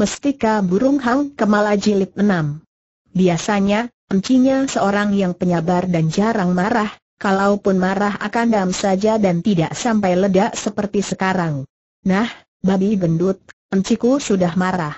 Mestika Burung Hang Kemala Jilid 6 Biasanya, encinya seorang yang penyabar dan jarang marah, kalaupun marah akan dam saja dan tidak sampai ledak seperti sekarang. Nah, babi gendut, enciku sudah marah.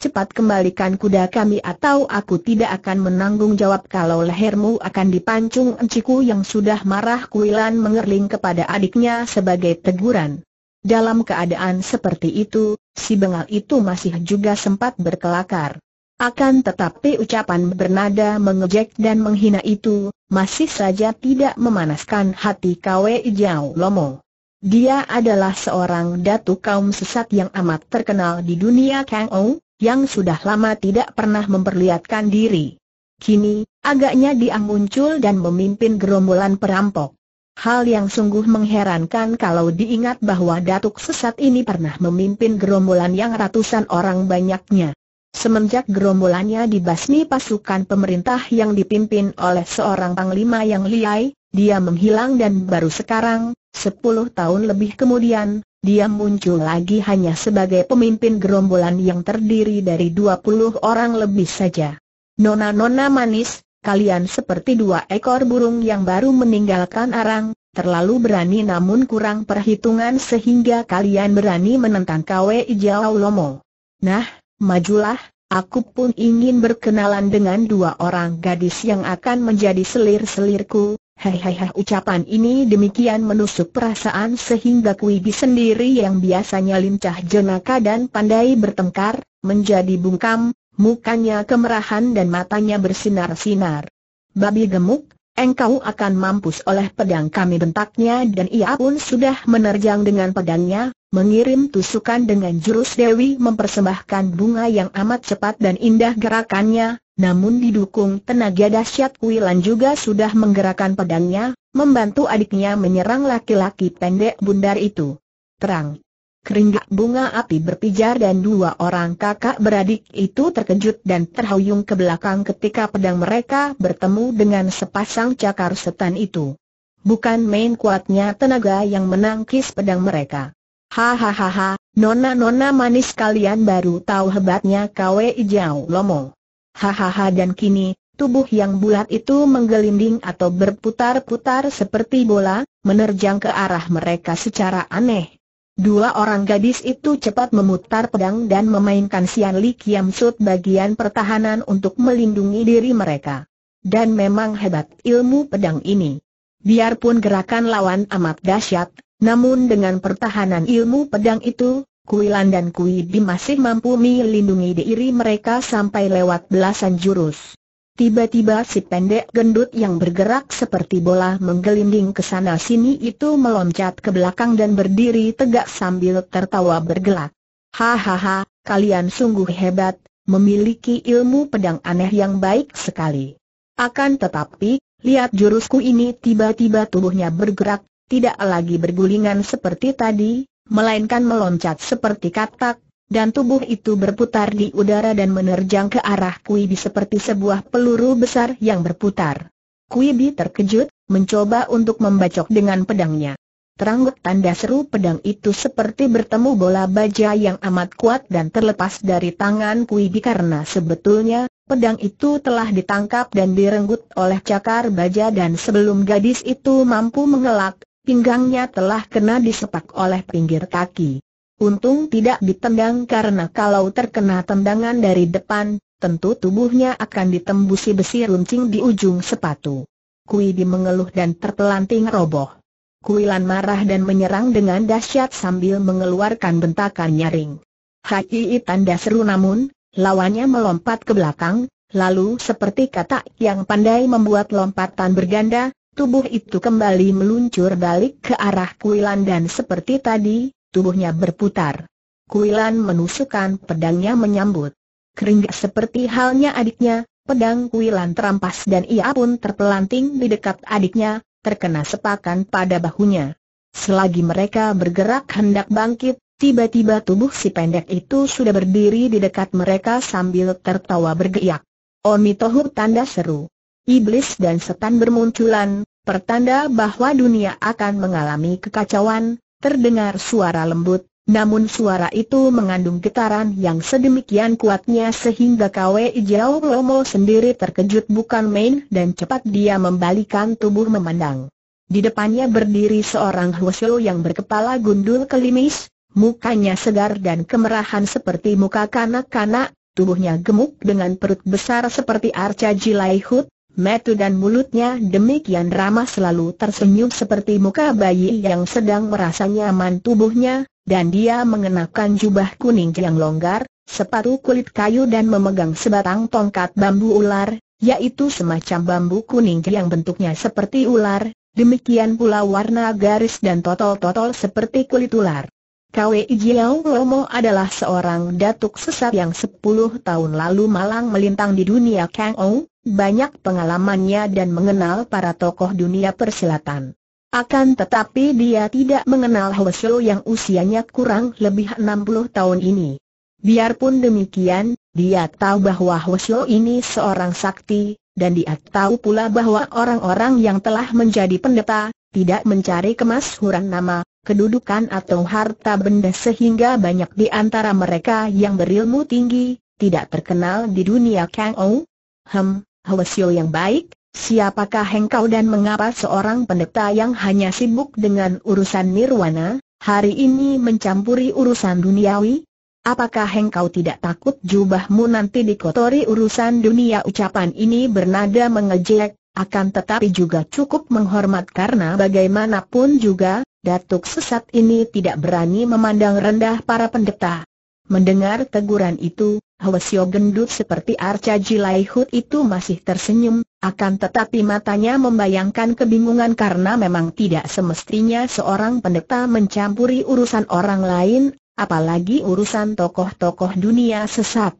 Cepat kembalikan kuda kami atau aku tidak akan menanggung jawab kalau lehermu akan dipancung enciku yang sudah marah Kuilan mengerling kepada adiknya sebagai teguran. Dalam keadaan seperti itu, si bengal itu masih juga sempat berkelakar. Akan tetapi ucapan bernada mengejek dan menghina itu, masih saja tidak memanaskan hati Kwe Ijau Lomo. Dia adalah seorang datu kaum sesat yang amat terkenal di dunia Kang Ou, yang sudah lama tidak pernah memperlihatkan diri. Kini, agaknya dia muncul dan memimpin gerombolan perampok. Hal yang sungguh mengherankan kalau diingat bahwa datuk sesat ini pernah memimpin gerombolan yang ratusan orang banyaknya. Semenjak gerombolannya dibasmi pasukan pemerintah yang dipimpin oleh seorang panglima yang liai, dia menghilang dan baru sekarang, sepuluh tahun lebih kemudian, dia muncul lagi hanya sebagai pemimpin gerombolan yang terdiri dari dua puluh orang lebih saja. Nona-nona manis, kalian seperti dua ekor burung yang baru meninggalkan arang, terlalu berani namun kurang perhitungan sehingga kalian berani menentang Kwe Ijau Lomo. Nah, majulah, aku pun ingin berkenalan dengan dua orang gadis yang akan menjadi selir-selirku. Hehehe ucapan ini demikian menusuk perasaan sehingga Kuibi sendiri yang biasanya lincah jenaka dan pandai bertengkar, menjadi bungkam, mukanya kemerahan dan matanya bersinar-sinar. Babi gemuk, engkau akan mampus oleh pedang kami bentaknya dan ia pun sudah menerjang dengan pedangnya, mengirim tusukan dengan jurus Dewi mempersembahkan bunga yang amat cepat dan indah gerakannya, namun didukung tenaga dahsyat Wilan juga sudah menggerakkan pedangnya, membantu adiknya menyerang laki-laki pendek bundar itu. Terang. Keringat bunga api berpijar dan dua orang kakak beradik itu terkejut dan terhuyung ke belakang ketika pedang mereka bertemu dengan sepasang cakar setan itu. Bukan main kuatnya tenaga yang menangkis pedang mereka. Hahaha, nona-nona manis kalian baru tahu hebatnya Kwe Ijau Lomo. Hahaha dan kini, tubuh yang bulat itu menggelinding atau berputar-putar seperti bola, menerjang ke arah mereka secara aneh. Dua orang gadis itu cepat memutar pedang dan memainkan Sian Li Kiam Sut bagian pertahanan untuk melindungi diri mereka. Dan memang hebat ilmu pedang ini. Biarpun gerakan lawan amat dahsyat, namun dengan pertahanan ilmu pedang itu, Kuilan dan Kui Bi masih mampu melindungi diri mereka sampai lewat belasan jurus. Tiba-tiba si pendek gendut yang bergerak seperti bola menggelinding ke sana sini itu meloncat ke belakang dan berdiri tegak sambil tertawa bergelak. Hahaha, kalian sungguh hebat, memiliki ilmu pedang aneh yang baik sekali. Akan tetapi, lihat jurusku ini tiba-tiba tubuhnya bergerak, tidak lagi bergulingan seperti tadi, melainkan meloncat seperti katak, dan tubuh itu berputar di udara dan menerjang ke arah Kuibi seperti sebuah peluru besar yang berputar. Kuibi terkejut, mencoba untuk membacok dengan pedangnya. Teranggut tanda seru pedang itu seperti bertemu bola baja yang amat kuat dan terlepas dari tangan Kuibi karena sebetulnya, pedang itu telah ditangkap dan direnggut oleh cakar baja dan sebelum gadis itu mampu mengelak, pinggangnya telah kena disepak oleh pinggir kaki. Untung tidak ditendang karena kalau terkena tendangan dari depan, tentu tubuhnya akan ditembusi besi runcing di ujung sepatu. Kuidi mengeluh dan terpelanting roboh. Kuilan marah dan menyerang dengan dahsyat sambil mengeluarkan bentakan nyaring. Hati tanda seru namun, lawannya melompat ke belakang, lalu seperti kata yang pandai membuat lompatan berganda, Tubuh itu kembali meluncur balik ke arah Kuilan dan seperti tadi, tubuhnya berputar. Kuilan menusukkan pedangnya menyambut. Keringat seperti halnya adiknya, pedang Kuilan terampas dan ia pun terpelanting di dekat adiknya, terkena sepakan pada bahunya. Selagi mereka bergerak hendak bangkit, tiba-tiba tubuh si pendek itu sudah berdiri di dekat mereka sambil tertawa bergeyak. Omitohur tanda seru iblis dan setan bermunculan, pertanda bahwa dunia akan mengalami kekacauan, terdengar suara lembut, Namun suara itu mengandung getaran yang sedemikian kuatnya sehingga Kwe Ijau Lomo sendiri terkejut bukan main dan cepat dia membalikan tubuh memandang. Di depannya berdiri seorang Hwasyo yang berkepala gundul kelimis, mukanya segar dan kemerahan seperti muka kanak-kanak, tubuhnya gemuk dengan perut besar seperti arca jilaihut, metu dan mulutnya demikian ramah selalu tersenyum seperti muka bayi yang sedang merasa nyaman tubuhnya, dan dia mengenakan jubah kuning yang longgar, sepatu kulit kayu dan memegang sebatang tongkat bambu ular, yaitu semacam bambu kuning yang bentuknya seperti ular, demikian pula warna garis dan totol-totol seperti kulit ular. Kwe Jiao Lomo adalah seorang datuk sesat yang 10 tahun lalu malang melintang di dunia Kang Ou, banyak pengalamannya dan mengenal para tokoh dunia persilatan. Akan tetapi dia tidak mengenal Hwasyo yang usianya kurang lebih 60 tahun ini. Biarpun demikian, dia tahu bahwa Hwasyo ini seorang sakti, dan dia tahu pula bahwa orang-orang yang telah menjadi pendeta, tidak mencari kemasyhuran nama, kedudukan atau harta benda sehingga banyak di antara mereka yang berilmu tinggi, tidak terkenal di dunia Kang Ou. Hem, Hwasyo yang baik, Siapakah engkau dan mengapa seorang pendeta yang hanya sibuk dengan urusan nirwana, hari ini mencampuri urusan duniawi? Apakah engkau tidak takut jubahmu nanti dikotori urusan dunia ucapan ini bernada mengejek, akan tetapi juga cukup menghormat karena bagaimanapun juga, Datuk sesat ini tidak berani memandang rendah para pendeta. Mendengar teguran itu, Hwasyo gendut seperti arca Jilaihut itu masih tersenyum, akan tetapi matanya membayangkan kebingungan karena memang tidak semestinya seorang pendeta mencampuri urusan orang lain, apalagi urusan tokoh-tokoh dunia sesat.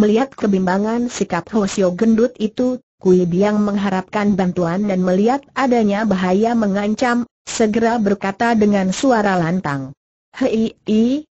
Melihat kebimbangan sikap Hwasyo gendut itu, Kui Biang mengharapkan bantuan dan melihat adanya bahaya mengancam, segera berkata dengan suara lantang. Hei,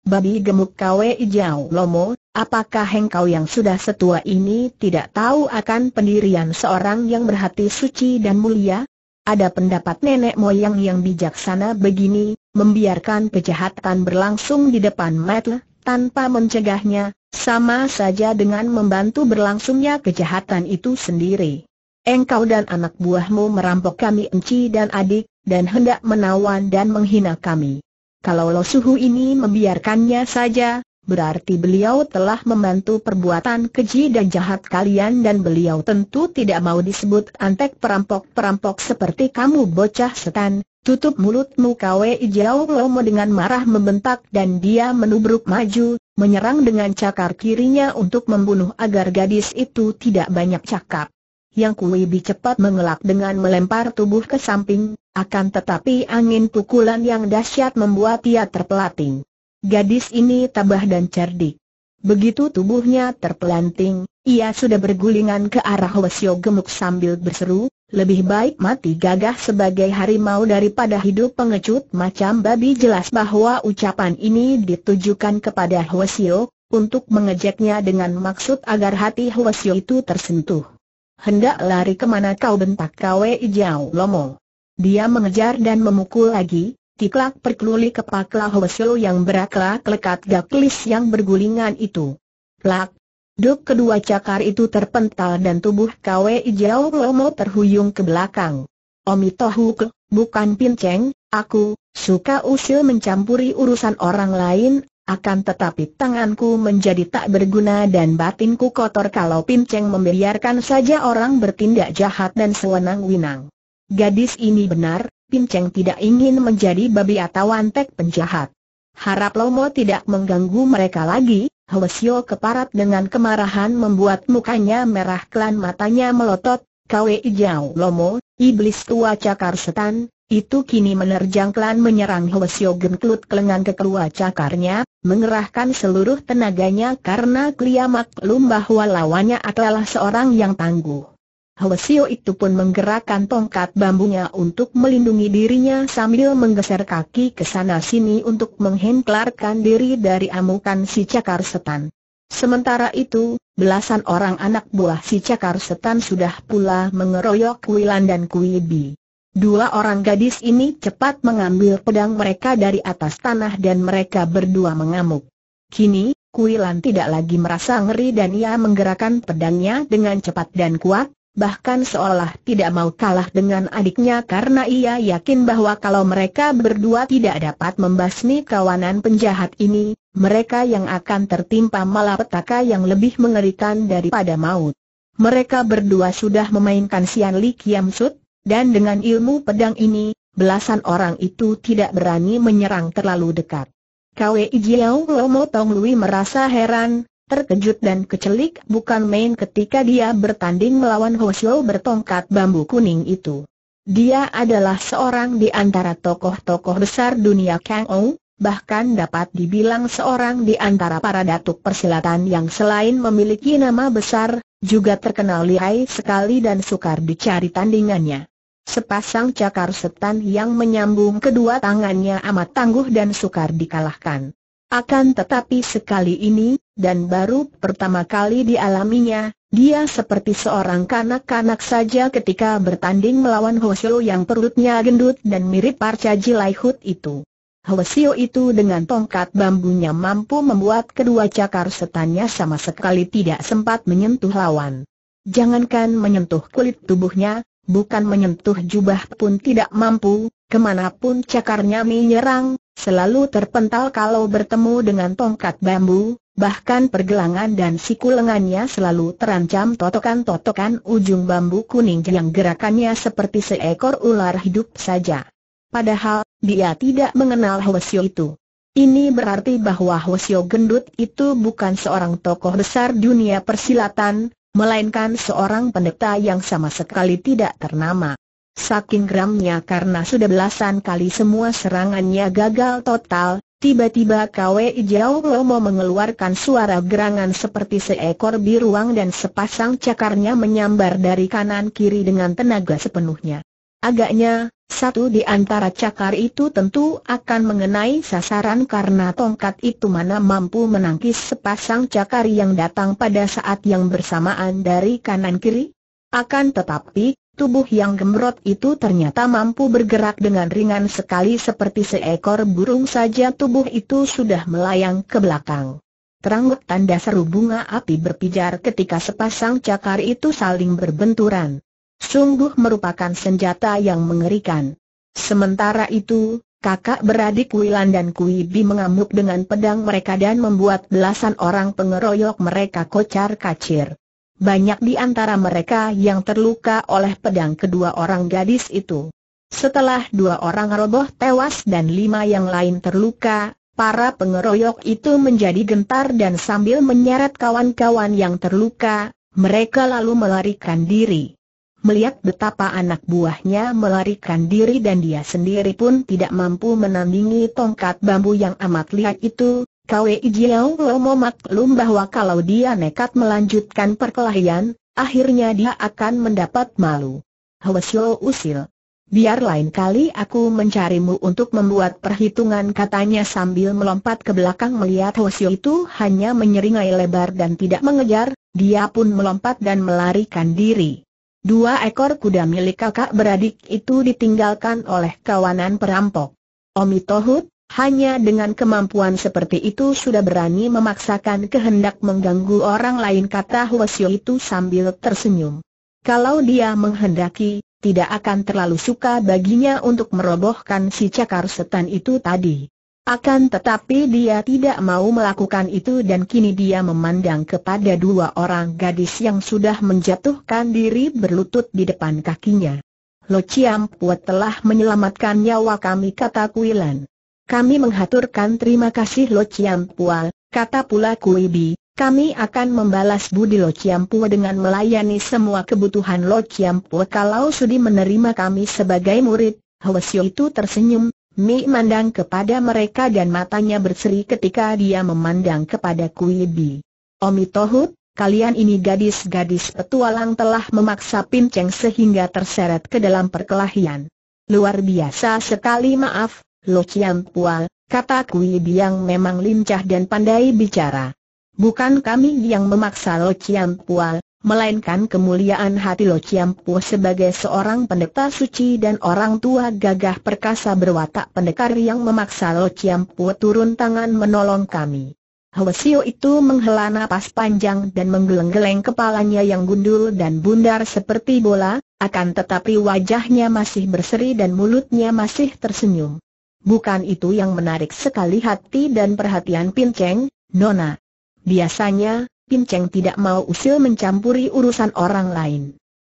babi gemuk kawe ijau lomo, apakah engkau yang sudah setua ini tidak tahu akan pendirian seorang yang berhati suci dan mulia? Ada pendapat nenek moyang yang bijaksana begini, membiarkan kejahatan berlangsung di depan mata, tanpa mencegahnya, sama saja dengan membantu berlangsungnya kejahatan itu sendiri. Engkau dan anak buahmu merampok kami enci dan adik, dan hendak menawan dan menghina kami. Kalau Lo Suhu ini membiarkannya saja, berarti beliau telah membantu perbuatan keji dan jahat kalian dan beliau tentu tidak mau disebut antek perampok-perampok seperti kamu bocah setan. Tutup mulutmu kawe ijau Lomo dengan marah membentak dan dia menubruk maju, menyerang dengan cakar kirinya untuk membunuh agar gadis itu tidak banyak cakap. Yang Kuibi cepat mengelak dengan melempar tubuh ke samping, akan tetapi angin pukulan yang dahsyat membuat ia terpelating. Gadis ini tabah dan cerdik. Begitu tubuhnya terpelanting, ia sudah bergulingan ke arah Wasyo gemuk sambil berseru, lebih baik mati gagah sebagai harimau daripada hidup pengecut macam babi jelas bahwa ucapan ini ditujukan kepada Hwasyo, untuk mengejeknya dengan maksud agar hati Hwasyo itu tersentuh. Hendak lari ke mana kau bentak kawe ijau lomo. Dia mengejar dan memukul lagi, tiklak perkeluli kepala Hwasyo yang beraklak lekat gaklis yang bergulingan itu. Plak! Duk kedua cakar itu terpental dan tubuh kawe ijau lomo terhuyung ke belakang. Omi Tohuk, bukan pinceng, aku, suka usil mencampuri urusan orang lain, akan tetapi tanganku menjadi tak berguna dan batinku kotor kalau pinceng membiarkan saja orang bertindak jahat dan sewenang-winang. Gadis ini benar, pinceng tidak ingin menjadi babi atau antek penjahat. Harap Lomo tidak mengganggu mereka lagi, Hwasyo keparat dengan kemarahan membuat mukanya merah klan matanya melotot, Kwe Ijau Lomo, iblis tua cakar setan, itu kini menerjang klan menyerang Hwasyo gentlut kelengan ke kedua cakarnya, mengerahkan seluruh tenaganya karena klia maklum bahwa lawannya adalah seorang yang tangguh. Hwasyo itu pun menggerakkan tongkat bambunya untuk melindungi dirinya sambil menggeser kaki ke sana-sini untuk menghengklarkan diri dari amukan si cakar setan. Sementara itu, belasan orang anak buah si cakar setan sudah pula mengeroyok Wilan dan Kuibi. Dua orang gadis ini cepat mengambil pedang mereka dari atas tanah dan mereka berdua mengamuk. Kini, Kuilan tidak lagi merasa ngeri dan ia menggerakkan pedangnya dengan cepat dan kuat, bahkan seolah tidak mau kalah dengan adiknya karena ia yakin bahwa kalau mereka berdua tidak dapat membasmi kawanan penjahat ini, mereka yang akan tertimpa malapetaka yang lebih mengerikan daripada maut. Mereka berdua sudah memainkan Sian Li Kiam Sut, dan dengan ilmu pedang ini, belasan orang itu tidak berani menyerang terlalu dekat. Kwe Jiao Lomo Tong Lui merasa heran, terkejut dan kecelik bukan main ketika dia bertanding melawan Hosio bertongkat bambu kuning itu. Dia adalah seorang di antara tokoh-tokoh besar dunia Kang Ou, bahkan dapat dibilang seorang di antara para datuk persilatan yang selain memiliki nama besar, juga terkenal lihai sekali dan sukar dicari tandingannya. Sepasang cakar setan yang menyambung kedua tangannya amat tangguh dan sukar dikalahkan. Akan tetapi sekali ini, dan baru pertama kali dialaminya, dia seperti seorang kanak-kanak saja ketika bertanding melawan Hosyo yang perutnya gendut dan mirip parca jilaihut itu. Hwasio itu dengan tongkat bambunya mampu membuat kedua cakar setannya sama sekali tidak sempat menyentuh lawan. Jangankan menyentuh kulit tubuhnya, bukan menyentuh jubah pun tidak mampu, ke mana pun cakarnya menyerang, selalu terpental kalau bertemu dengan tongkat bambu, bahkan pergelangan dan siku lengannya selalu terancam totokan-totokan ujung bambu kuning yang gerakannya seperti seekor ular hidup saja. Padahal, dia tidak mengenal Hwasyo itu. Ini berarti bahwa Hwasyo gendut itu bukan seorang tokoh besar dunia persilatan, melainkan seorang pendeta yang sama sekali tidak ternama. Saking geramnya karena sudah belasan kali semua serangannya gagal total, tiba-tiba Kwe Ijau Lomo mengeluarkan suara gerangan seperti seekor biruang dan sepasang cakarnya menyambar dari kanan kiri dengan tenaga sepenuhnya. Agaknya, satu di antara cakar itu tentu akan mengenai sasaran karena tongkat itu mana mampu menangkis sepasang cakar yang datang pada saat yang bersamaan dari kanan kiri. Akan tetapi, tubuh yang gemrot itu ternyata mampu bergerak dengan ringan sekali seperti seekor burung saja tubuh itu sudah melayang ke belakang. Terang tanda seru bunga api berpijar ketika sepasang cakar itu saling berbenturan. Sungguh merupakan senjata yang mengerikan. Sementara itu, kakak beradik Wilan dan Kui Bi mengamuk dengan pedang mereka dan membuat belasan orang pengeroyok mereka kocar kacir. Banyak di antara mereka yang terluka oleh pedang kedua orang gadis itu. Setelah dua orang roboh tewas dan lima yang lain terluka, para pengeroyok itu menjadi gentar dan sambil menyeret kawan-kawan yang terluka, mereka lalu melarikan diri. Melihat betapa anak buahnya melarikan diri dan dia sendiri pun tidak mampu menandingi tongkat bambu yang amat lihat itu, Kwe Jiao Lomo maklum bahwa kalau dia nekat melanjutkan perkelahian, akhirnya dia akan mendapat malu. Hwasyo usil. Biar lain kali aku mencarimu untuk membuat perhitungan katanya sambil melompat ke belakang melihat Hwasyo itu hanya menyeringai lebar dan tidak mengejar, dia pun melompat dan melarikan diri. Dua ekor kuda milik kakak beradik itu ditinggalkan oleh kawanan perampok. Omi Tohut, hanya dengan kemampuan seperti itu sudah berani memaksakan kehendak mengganggu orang lain kata Hwasyo itu sambil tersenyum. Kalau dia menghendaki, tidak akan terlalu suka baginya untuk merobohkan si cakar setan itu tadi. Akan tetapi dia tidak mau melakukan itu dan kini dia memandang kepada dua orang gadis yang sudah menjatuhkan diri berlutut di depan kakinya. Lo Chiam Puat telah menyelamatkan nyawa kami kata Kuilan. Kami menghaturkan terima kasih Lo Chiam Puat, kata pula Kuibi, kami akan membalas budi Lo Chiam Puat dengan melayani semua kebutuhan Lo Chiam Puat kalau sudi menerima kami sebagai murid. Hwasyo itu tersenyum, Mi mandang kepada mereka dan matanya berseri ketika dia memandang kepada Kui Bi. Omi Tohut, kalian ini gadis-gadis petualang telah memaksa Pinceng sehingga terseret ke dalam perkelahian. Luar biasa sekali maaf, Lo Chiam Pual, kata Kui Bi yang memang lincah dan pandai bicara. Bukan kami yang memaksa Lo Chiam Pual, melainkan kemuliaan hati Lo Chiampu sebagai seorang pendeta suci dan orang tua gagah perkasa berwatak pendekar yang memaksa Lo Chiampu turun tangan menolong kami. Hwasio itu menghela napas panjang dan menggeleng-geleng kepalanya yang gundul dan bundar seperti bola, akan tetapi wajahnya masih berseri dan mulutnya masih tersenyum. Bukan itu yang menarik sekali hati dan perhatian Pinceng, Nona. Biasanya, Pinceng tidak mau usil mencampuri urusan orang lain.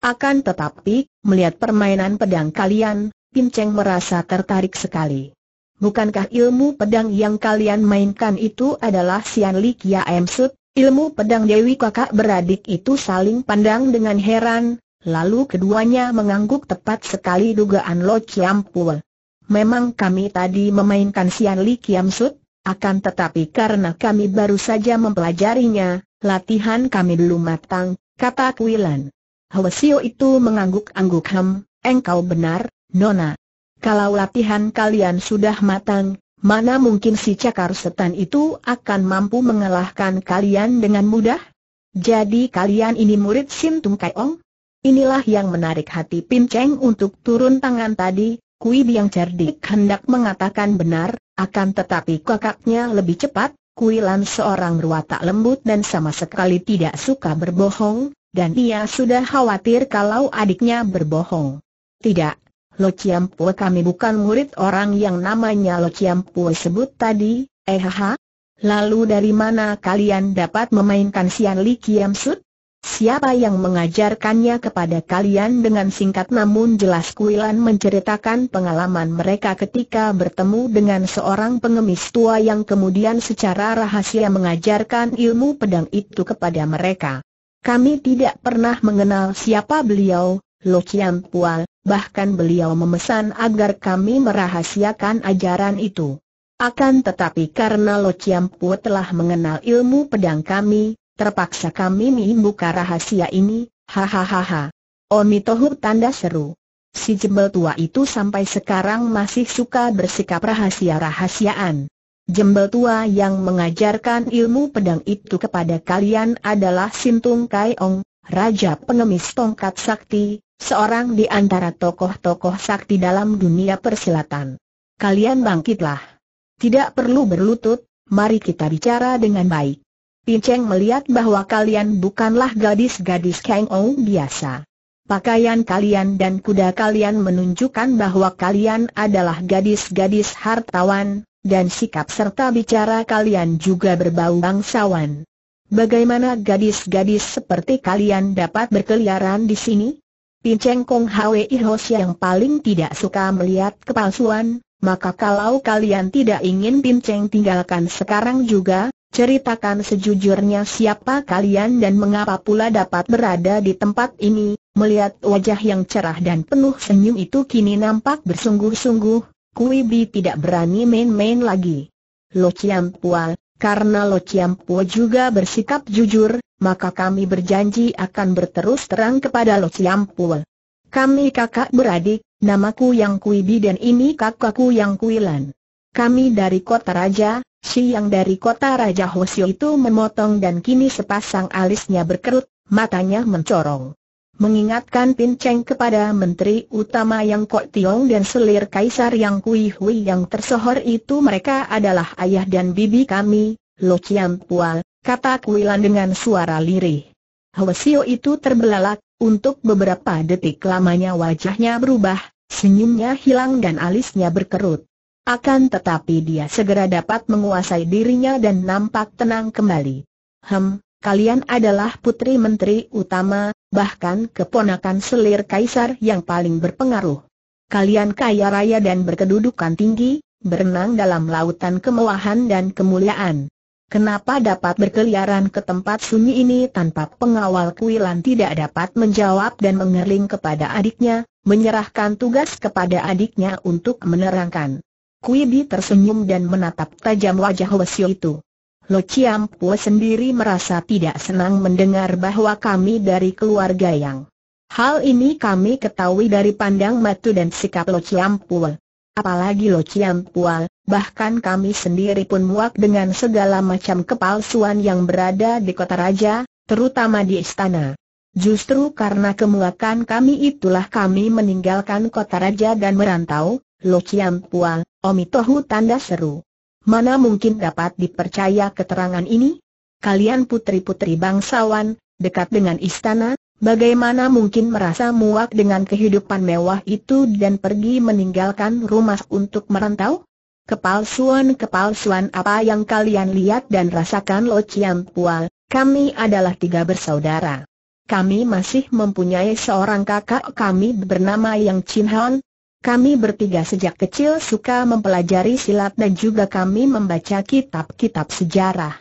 Akan tetapi, melihat permainan pedang kalian, Pinceng merasa tertarik sekali. Bukankah ilmu pedang yang kalian mainkan itu adalah Sian Li Kia Sut? Ilmu pedang Dewi kakak beradik itu saling pandang dengan heran, lalu keduanya mengangguk tepat sekali dugaan Lo Chiampul. Memang kami tadi memainkan Sian Li Kiam Sut, akan tetapi karena kami baru saja mempelajarinya, Latihan kami belum matang, kata Kuilan. Hwasio itu mengangguk-angguk hem, engkau benar, Nona. Kalau latihan kalian sudah matang, mana mungkin si cakar setan itu akan mampu mengalahkan kalian dengan mudah? Jadi kalian ini murid Sim Tung Kai Ong? Inilah yang menarik hati Pin Cheng untuk turun tangan tadi, Kui Biang cerdik hendak mengatakan benar, akan tetapi kakaknya lebih cepat, Kuilan seorang berwatak lembut dan sama sekali tidak suka berbohong, dan ia sudah khawatir kalau adiknya berbohong. Tidak, Lo Chiampu kami bukan murid orang yang namanya Lo Chiampu sebut tadi, eh haha. Lalu dari mana kalian dapat memainkan Sian Li Kiam Sut? Siapa yang mengajarkannya kepada kalian dengan singkat namun jelas Kuilan menceritakan pengalaman mereka ketika bertemu dengan seorang pengemis tua yang kemudian secara rahasia mengajarkan ilmu pedang itu kepada mereka. Kami tidak pernah mengenal siapa beliau, Lo Chiam Pual, bahkan beliau memesan agar kami merahasiakan ajaran itu. Akan tetapi karena Lo Chiam Pu telah mengenal ilmu pedang kami, Terpaksa kami membuka rahasia ini, hahaha. Omitohu tanda seru. Si jembel tua itu sampai sekarang masih suka bersikap rahasia-rahasiaan. Jembel tua yang mengajarkan ilmu pedang itu kepada kalian adalah Sintung Kai Ong, Raja Pengemis Tongkat Sakti, seorang di antara tokoh-tokoh sakti dalam dunia persilatan. Kalian bangkitlah. Tidak perlu berlutut, mari kita bicara dengan baik. Pinceng melihat bahwa kalian bukanlah gadis-gadis Kang Ong biasa. Pakaian kalian dan kuda kalian menunjukkan bahwa kalian adalah gadis-gadis hartawan, dan sikap serta bicara kalian juga berbau bangsawan. Bagaimana gadis-gadis seperti kalian dapat berkeliaran di sini? Pinceng Kong Hwe Ihos yang paling tidak suka melihat kepalsuan, maka kalau kalian tidak ingin Pinceng tinggalkan sekarang juga, Ceritakan sejujurnya siapa kalian dan mengapa pula dapat berada di tempat ini, melihat wajah yang cerah dan penuh senyum itu kini nampak bersungguh-sungguh, Kui Bi tidak berani main-main lagi. Lo Chiam Pual, karena Lo Chiam Pua juga bersikap jujur, maka kami berjanji akan berterus terang kepada Lo Chiam Pual. Kami kakak beradik, namaku yang Kui Bi dan ini kakakku yang Kuilan. Kami dari kota raja, Si yang dari kota Raja Hosio itu memotong dan kini sepasang alisnya berkerut, matanya mencorong. Mengingatkan Pinceng kepada Menteri Utama yang Kok Tiong dan selir Kaisar yang Kui Hui yang tersohor itu mereka adalah ayah dan bibi kami, Lo Chiam Pual, kata Kuilan dengan suara lirih. Hwasio itu terbelalak, untuk beberapa detik lamanya wajahnya berubah, senyumnya hilang dan alisnya berkerut. Akan tetapi dia segera dapat menguasai dirinya dan nampak tenang kembali. Hem, kalian adalah putri menteri utama, bahkan keponakan selir kaisar yang paling berpengaruh. Kalian kaya raya dan berkedudukan tinggi, berenang dalam lautan kemewahan dan kemuliaan. Kenapa dapat berkeliaran ke tempat sunyi ini tanpa pengawal kuilan tidak dapat menjawab dan mengerling kepada adiknya, menyerahkan tugas kepada adiknya untuk menerangkan. Kui Bi tersenyum dan menatap tajam wajah Hwasyo itu. Lo Chiam Po sendiri merasa tidak senang mendengar bahwa kami dari keluarga yang Hal ini kami ketahui dari pandang matu dan sikap Lo Chiam Po. Apalagi Lo Chiam bahkan kami sendiri pun muak dengan segala macam kepalsuan yang berada di kota raja, terutama di istana. Justru karena kemuakan kami itulah kami meninggalkan kota raja dan merantau, Lo Chiam Pua, Omitohu tanda seru. Mana mungkin dapat dipercaya keterangan ini? Kalian putri-putri bangsawan, dekat dengan istana, bagaimana mungkin merasa muak dengan kehidupan mewah itu dan pergi meninggalkan rumah untuk merantau? Kepalsuan-kepalsuan apa yang kalian lihat dan rasakan Lo Chiam Pua, kami adalah tiga bersaudara. Kami masih mempunyai seorang kakak kami bernama Yang Chin Han. Kami bertiga sejak kecil suka mempelajari silat dan juga kami membaca kitab-kitab sejarah.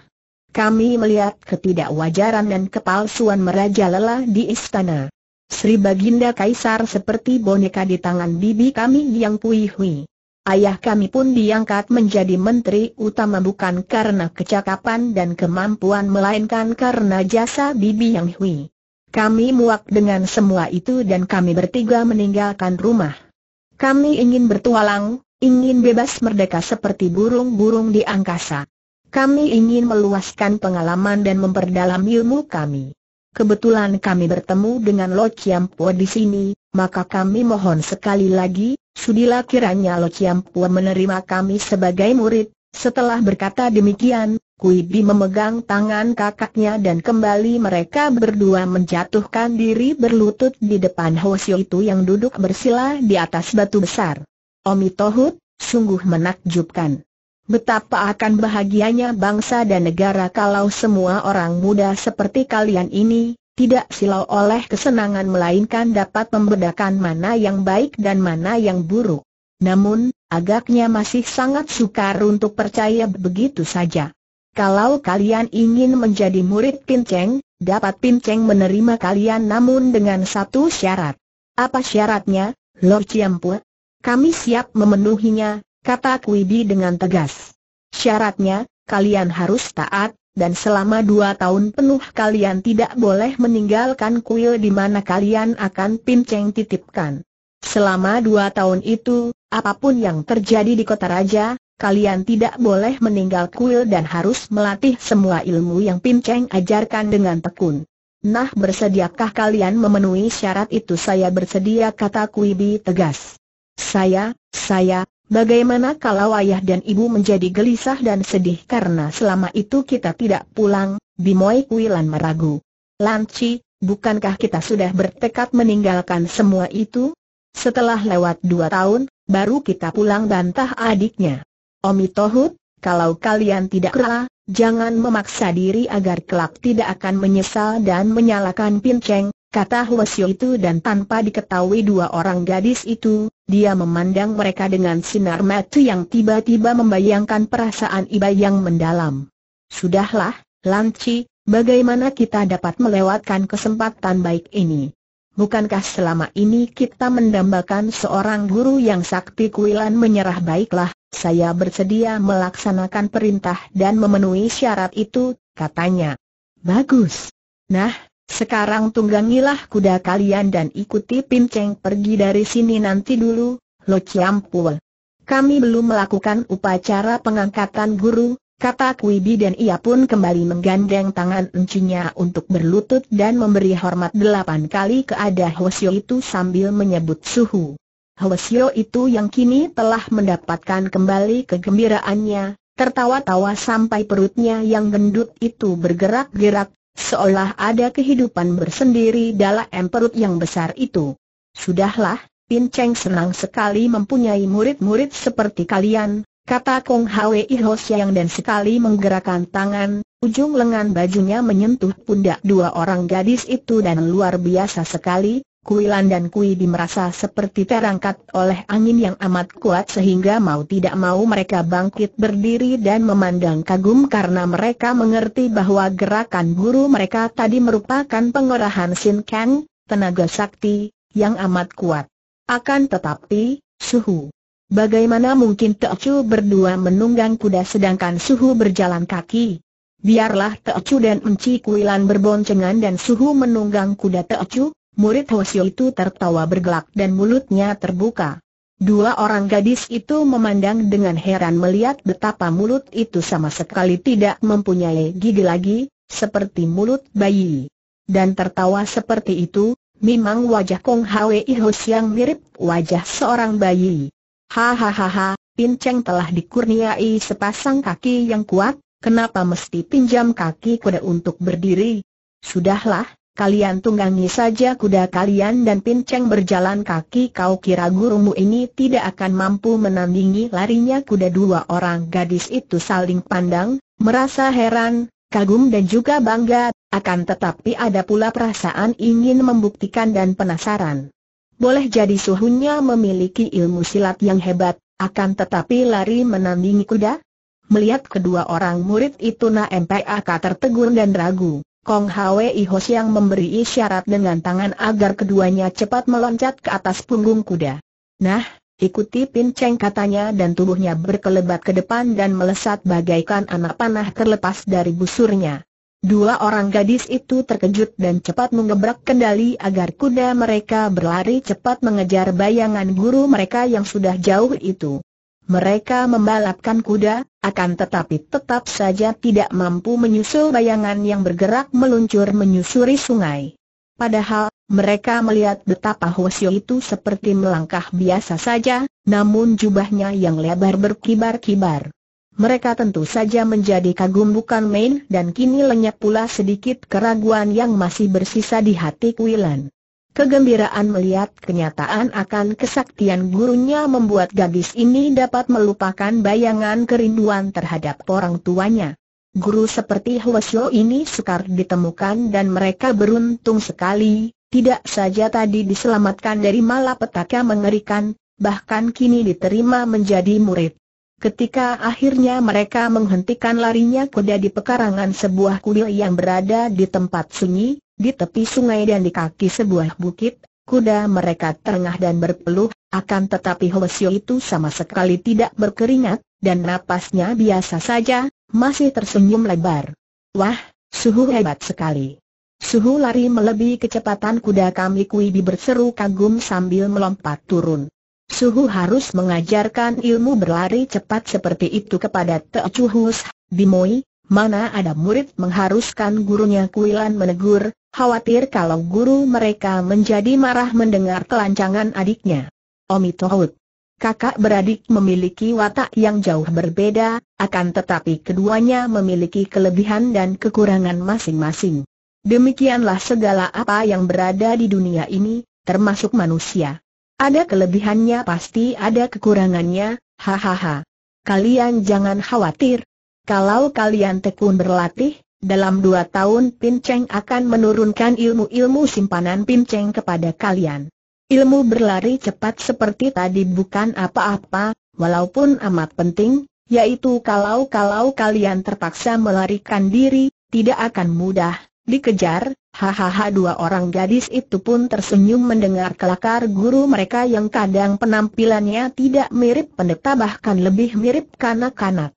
Kami melihat ketidakwajaran dan kepalsuan merajalela di istana. Sri Baginda Kaisar seperti boneka di tangan bibi kami yang Pui Hui. Ayah kami pun diangkat menjadi menteri utama bukan karena kecakapan dan kemampuan melainkan karena jasa bibi yang Hui. Kami muak dengan semua itu dan kami bertiga meninggalkan rumah. Kami ingin bertualang, ingin bebas merdeka seperti burung-burung di angkasa. Kami ingin meluaskan pengalaman dan memperdalam ilmu kami. Kebetulan kami bertemu dengan Lo Chiampo di sini, maka kami mohon sekali lagi, sudilah kiranya Lo Chiampo menerima kami sebagai murid. Setelah berkata demikian, Kui Bi memegang tangan kakaknya dan kembali mereka berdua menjatuhkan diri berlutut di depan Hosio itu yang duduk bersila di atas batu besar. Omi Tohut, sungguh menakjubkan. Betapa akan bahagianya bangsa dan negara kalau semua orang muda seperti kalian ini, tidak silau oleh kesenangan melainkan dapat membedakan mana yang baik dan mana yang buruk. Namun, agaknya masih sangat sukar untuk percaya begitu saja. Kalau kalian ingin menjadi murid Pinceng, dapat Pinceng menerima kalian namun dengan satu syarat. Apa syaratnya, Lord Ciampu? Kami siap memenuhinya, kata Kuibi dengan tegas. Syaratnya, kalian harus taat, dan selama dua tahun penuh kalian tidak boleh meninggalkan kuil di mana kalian akan Pinceng titipkan. Selama dua tahun itu, apa pun yang terjadi di kota raja, kalian tidak boleh meninggal kuil dan harus melatih semua ilmu yang Pinceng ajarkan dengan tekun. Nah bersediakah kalian memenuhi syarat itu saya bersedia kata Kuibi tegas. Saya, saya, bagaimana kalau ayah dan ibu menjadi gelisah dan sedih karena selama itu kita tidak pulang, Bimoy Kuilan meragu. Lanci, bukankah kita sudah bertekad meninggalkan semua itu? Setelah lewat dua tahun, baru kita pulang bantah adiknya. Omi Tohut, kalau kalian tidak rela, jangan memaksa diri agar kelak tidak akan menyesal dan menyalahkan Pinceng, kata Hwasyo itu dan tanpa diketahui dua orang gadis itu, dia memandang mereka dengan sinar mata yang tiba-tiba membayangkan perasaan iba yang mendalam. Sudahlah, Lanci, bagaimana kita dapat melewatkan kesempatan baik ini? Bukankah selama ini kita mendambakan seorang guru yang sakti kuilan menyerah baiklah, saya bersedia melaksanakan perintah dan memenuhi syarat itu, katanya. Bagus. Nah, sekarang tunggangilah kuda kalian dan ikuti Pinceng pergi dari sini nanti dulu, Lo Ciampul. Kami belum melakukan upacara pengangkatan guru, kata Kuibi dan ia pun kembali menggandeng tangan encinya untuk berlutut dan memberi hormat delapan kali ke ada Hosio itu sambil menyebut suhu. Hwasyo itu yang kini telah mendapatkan kembali kegembiraannya, tertawa-tawa sampai perutnya yang gendut itu bergerak-gerak, seolah ada kehidupan bersendiri dalam perut yang besar itu. Sudahlah, Pinceng senang sekali mempunyai murid-murid seperti kalian, kata Kong Hwe Hosyang dan sekali menggerakkan tangan, ujung lengan bajunya menyentuh pundak dua orang gadis itu dan luar biasa sekali, Kuilan dan Kui Bi merasa seperti terangkat oleh angin yang amat kuat sehingga mau tidak mau mereka bangkit berdiri dan memandang kagum karena mereka mengerti bahwa gerakan guru mereka tadi merupakan pengerahan Sin Kang, tenaga sakti, yang amat kuat. Akan tetapi, suhu. Bagaimana mungkin Teocu berdua menunggang kuda sedangkan suhu berjalan kaki? Biarlah Teocu dan Enci Kuilan berboncengan dan suhu menunggang kuda Teocu, Murid Hosio itu tertawa bergelak dan mulutnya terbuka. Dua orang gadis itu memandang dengan heran melihat betapa mulut itu sama sekali tidak mempunyai gigi lagi, seperti mulut bayi. dan tertawa seperti itu, memang wajah Kong Hwe Ihos yang mirip wajah seorang bayi. Hahaha, Pinceng telah dikurniai sepasang kaki yang kuat, kenapa mesti pinjam kaki kuda untuk berdiri? Sudahlah, kalian tunggangi saja kuda kalian dan Pinceng berjalan kaki kau kira gurumu ini tidak akan mampu menandingi larinya kuda dua orang gadis itu saling pandang, merasa heran, kagum dan juga bangga, akan tetapi ada pula perasaan ingin membuktikan dan penasaran. Boleh jadi suhunya memiliki ilmu silat yang hebat, akan tetapi lari menandingi kuda? Melihat kedua orang murid itu Na MPAK tertegun dan ragu, Kong Hwe Ihos yang memberi isyarat dengan tangan agar keduanya cepat meloncat ke atas punggung kuda. Nah, ikuti pinceng katanya dan tubuhnya berkelebat ke depan dan melesat bagaikan anak panah terlepas dari busurnya. Dua orang gadis itu terkejut dan cepat mengebrak kendali agar kuda mereka berlari cepat mengejar bayangan guru mereka yang sudah jauh itu. Mereka membalapkan kuda, akan tetapi tetap saja tidak mampu menyusul bayangan yang bergerak meluncur menyusuri sungai. Padahal, mereka melihat betapa Hwasyo itu seperti melangkah biasa saja, namun jubahnya yang lebar berkibar-kibar. Mereka tentu saja menjadi kagum bukan main dan kini lenyap pula sedikit keraguan yang masih bersisa di hati Kuilan. Kegembiraan melihat kenyataan akan kesaktian gurunya membuat gadis ini dapat melupakan bayangan kerinduan terhadap orang tuanya. Guru seperti Hwasyo ini sukar ditemukan dan mereka beruntung sekali, tidak saja tadi diselamatkan dari malapetaka mengerikan, bahkan kini diterima menjadi murid. Ketika akhirnya mereka menghentikan larinya kuda di pekarangan sebuah kuil yang berada di tempat sunyi, di tepi sungai dan di kaki sebuah bukit, kuda mereka terengah dan berpeluh, akan tetapi Hwasyo itu sama sekali tidak berkeringat, dan napasnya biasa saja, masih tersenyum lebar. Wah, suhu hebat sekali. Suhu lari melebihi kecepatan kuda kami Kui berseru kagum sambil melompat turun. Suhu harus mengajarkan ilmu berlari cepat seperti itu kepada Teocuhus, Bimoi, mana ada murid mengharuskan gurunya Kuilan menegur, khawatir kalau guru mereka menjadi marah mendengar kelancangan adiknya. Omitohut. Kakak beradik memiliki watak yang jauh berbeda, akan tetapi keduanya memiliki kelebihan dan kekurangan masing-masing. Demikianlah segala apa yang berada di dunia ini, termasuk manusia. Ada kelebihannya pasti ada kekurangannya, hahaha. Kalian jangan khawatir. Kalau kalian tekun berlatih, dalam dua tahun Pinceng akan menurunkan ilmu-ilmu simpanan Pinceng kepada kalian. Ilmu berlari cepat seperti tadi bukan apa-apa, walaupun amat penting, yaitu kalau-kalau kalian terpaksa melarikan diri, tidak akan mudah, Dikejar, hahaha dua orang gadis itu pun tersenyum mendengar kelakar guru mereka yang kadang penampilannya tidak mirip pendeta bahkan lebih mirip kanak-kanak.